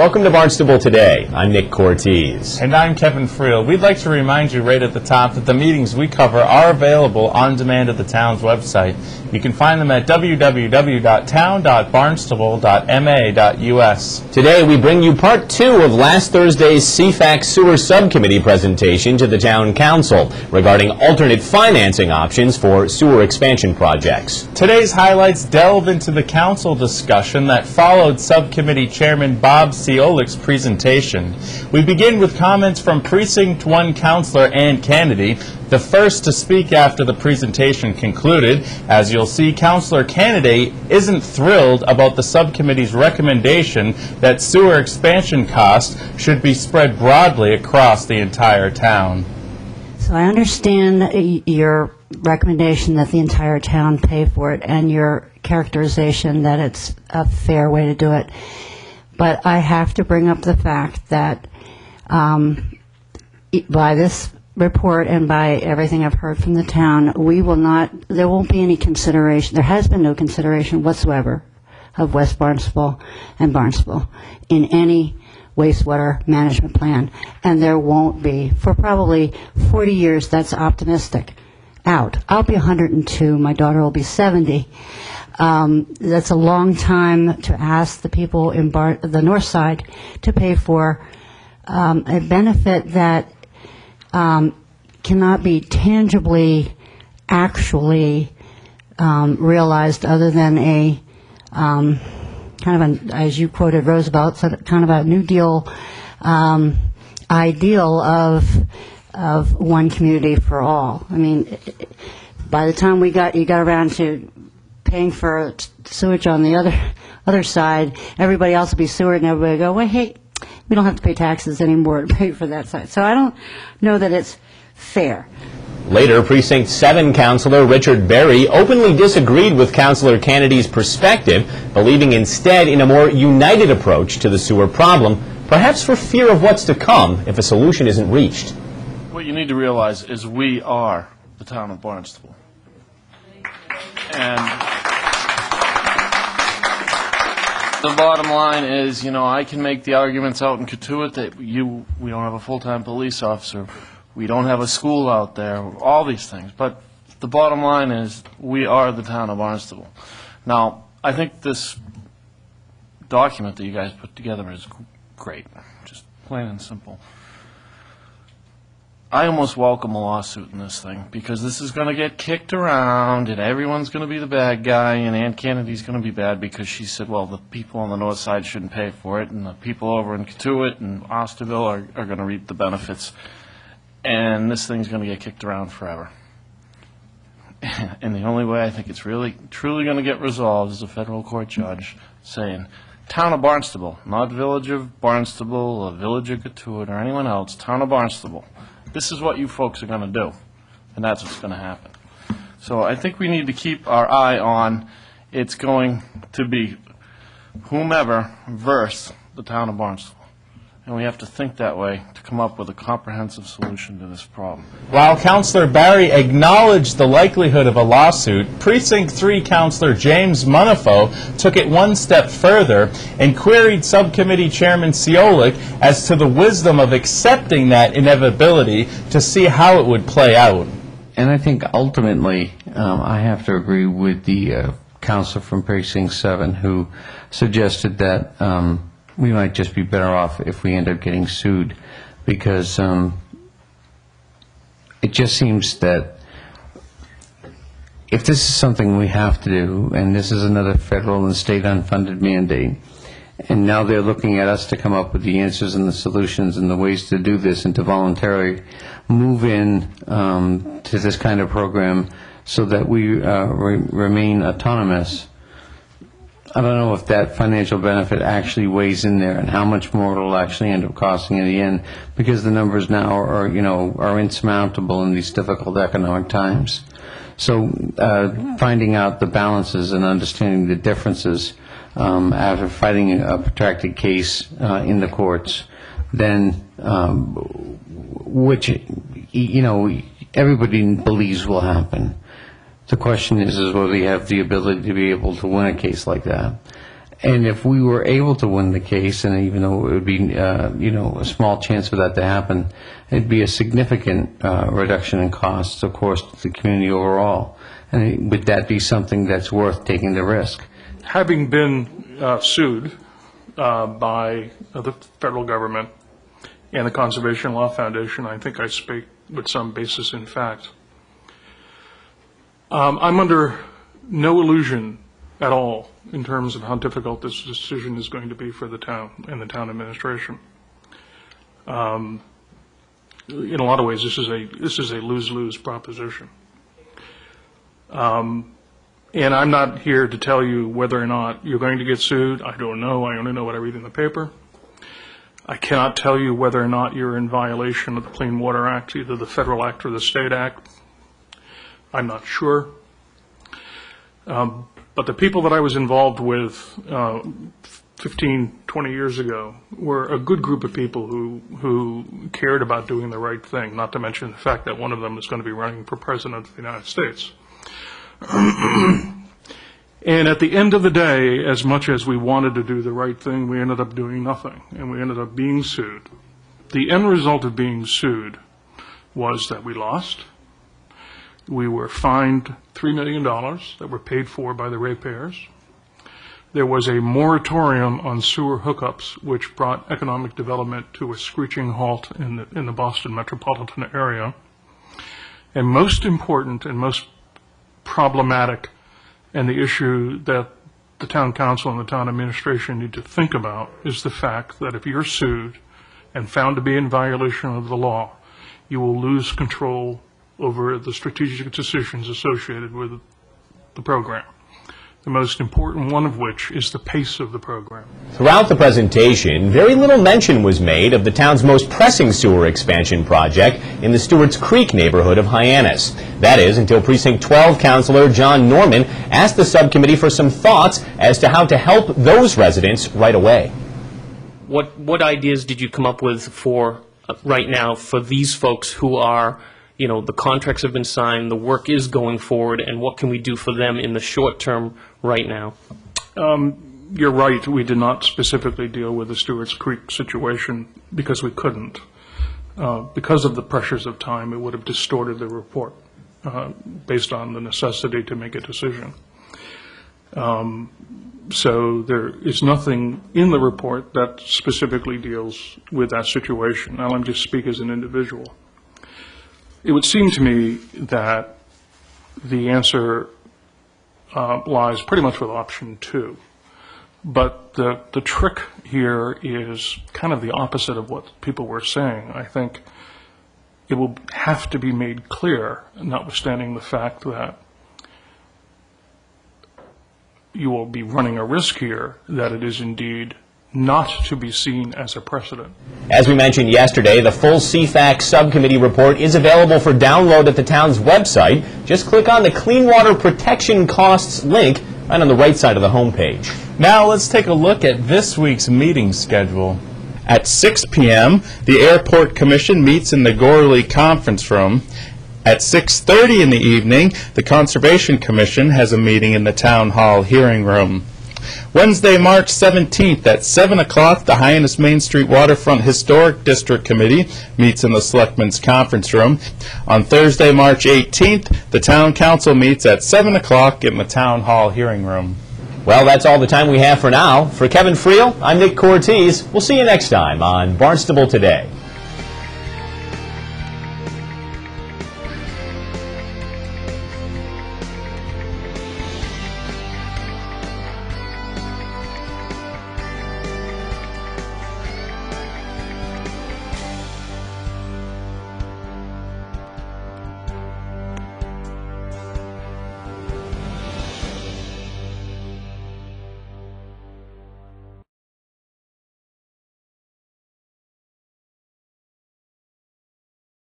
Welcome to Barnstable Today. I'm Nick Cortez. And I'm Kevin Friel. We'd like to remind you right at the top that the meetings we cover are available on demand at the town's website. You can find them at www.town.barnstable.ma.us. Today we bring you part two of last Thursday's CFAC Sewer Subcommittee presentation to the Town Council regarding alternate financing options for sewer expansion projects. Today's highlights delve into the council discussion that followed Subcommittee Chairman Bob Seolik's presentation. We begin with comments from Precinct 1 Councilor Ann Kennedy, the first to speak after the presentation concluded. As you'll see, Councilor Kennedy isn't thrilled about the subcommittee's recommendation that sewer expansion costs should be spread broadly across the entire town. So I understand your recommendation that the entire town pay for it and your characterization that it's a fair way to do it. But I have to bring up the fact that um, by this report and by everything I've heard from the town, we will not, there won't be any consideration, there has been no consideration whatsoever of West Barnstable and Barnstable in any wastewater management plan, and there won't be for probably 40 years. That's optimistic. Out. I'll be 102. My daughter will be 70. Um, that's a long time to ask the people in Bar- the north side to pay for um, a benefit that um, cannot be tangibly, actually um, realized other than a um, kind of an, as you quoted Roosevelt, of- kind of a New Deal um, ideal of of one community for all. I mean, by the time we got you got around to paying for sewage on the other other side, everybody else will be sewered, and everybody will go, well, hey, we don't have to pay taxes anymore to pay for that side. So I don't know that it's fair. Later, Precinct 7 Councilor Richard Berry openly disagreed with Councilor Kennedy's perspective, believing instead in a more united approach to the sewer problem, perhaps for fear of what's to come if a solution isn't reached. What you need to realize is we are the town of Barnstable. And the bottom line is, you know, I can make the arguments out in Cotuit that you, we don't have a full-time police officer, we don't have a school out there, all these things. But the bottom line is, we are the town of Barnstable. Now, I think this document that you guys put together is great, just plain and simple. I almost welcome a lawsuit in this thing because this is going to get kicked around and everyone's going to be the bad guy and Ann Kennedy's going to be bad because she said, well, the people on the north side shouldn't pay for it and the people over in Cotuit and Osterville are, are going to reap the benefits. And this thing's going to get kicked around forever. and the only way I think it's really, truly going to get resolved is a federal court judge saying, Town of Barnstable, not Village of Barnstable or Village of Cotuit or anyone else, Town of Barnstable. This is what you folks are going to do, and that's what's going to happen. So I think we need to keep our eye on it's going to be whomever versus the town of Barnstable. And we have to think that way to come up with a comprehensive solution to this problem. While Councilor Barry acknowledged the likelihood of a lawsuit, Precinct 3 Councilor James Munafo took it one step further and queried Subcommittee Chairman Seolik as to the wisdom of accepting that inevitability to see how it would play out. And I think ultimately, um, I have to agree with the uh, councilor from Precinct 7 who suggested that um, we might just be better off if we end up getting sued, because um, it just seems that if this is something we have to do, and this is another federal and state unfunded mandate, and now they're looking at us to come up with the answers and the solutions and the ways to do this and to voluntarily move in um, to this kind of program so that we uh, re- remain autonomous. I don't know if that financial benefit actually weighs in there and how much more it'll actually end up costing in the end, because the numbers now are, you know, are insurmountable in these difficult economic times. So uh, finding out the balances and understanding the differences um, after fighting a protracted case uh, in the courts, then, um, which, you know, everybody believes will happen. The question is, is whether you have the ability to be able to win a case like that. And if we were able to win the case, and even though it would be, uh, you know, a small chance for that to happen, it'd be a significant uh, reduction in costs, of course, to the community overall. And would that be something that's worth taking the risk? having been uh, sued uh, by the federal government and the Conservation Law Foundation, I think I speak with some basis in fact. Um, I'm under no illusion at all in terms of how difficult this decision is going to be for the town and the town administration. Um, In a lot of ways, this is a, this is a lose-lose proposition. And I'm not here to tell you whether or not you're going to get sued. I don't know. I only know what I read in the paper. I cannot tell you whether or not you're in violation of the Clean Water Act, either the federal act or the state act. I'm not sure. Um, But the people that I was involved with uh, 15, 20 years ago were a good group of people who, who cared about doing the right thing, not to mention the fact that one of them is going to be running for president of the United States. And at the end of the day, as much as we wanted to do the right thing, we ended up doing nothing, and we ended up being sued. The end result of being sued was that we lost. We were fined $3 million that were paid for by the ratepayers. There was a moratorium on sewer hookups, which brought economic development to a screeching halt in the, in the Boston metropolitan area. And most important and most problematic and the issue that the town council and the town administration need to think about is the fact that if you're sued and found to be in violation of the law, you will lose control over the strategic decisions associated with the program. The most important one of which is the pace of the program. Throughout the presentation, very little mention was made of the town's most pressing sewer expansion project in the Stewart's Creek neighborhood of Hyannis. That is, until Precinct 12 Councilor John Norman asked the subcommittee for some thoughts as to how to help those residents right away. what what ideas did you come up with for uh, right now for these folks who are you know the contracts have been signed the work is going forward and what can we do for them in the short term right now You're right, we did not specifically deal with the Stewart's Creek situation because we couldn't. Uh, Because of the pressures of time, it would have distorted the report uh, based on the necessity to make a decision. Um, So there is nothing in the report that specifically deals with that situation. Now, me just speak as an individual. It would seem to me that the answer uh, lies pretty much with option two. But the, the trick here is kind of the opposite of what people were saying. I think it will have to be made clear, notwithstanding the fact that you will be running a risk here, that it is indeed not to be seen as a precedent. As we mentioned yesterday, the full CFAC subcommittee report is available for download at the town's website. Just click on the Clean Water Protection Costs link right on the right side of the homepage. Now let's take a look at this week's meeting schedule. At 6 p.m., the Airport Commission meets in the Gorley Conference Room. At 6:30 in the evening, the Conservation Commission has a meeting in the Town Hall Hearing Room. Wednesday, March 17th at 7 o'clock, the Hyannis Main Street Waterfront Historic District Committee meets in the Selectmen's Conference Room. On Thursday, March 18th, the Town Council meets at 7 o'clock in the Town Hall Hearing Room. Well, that's all the time we have for now. For Kevin Friel, I'm Nick Cortez. We'll see you next time on Barnstable Today.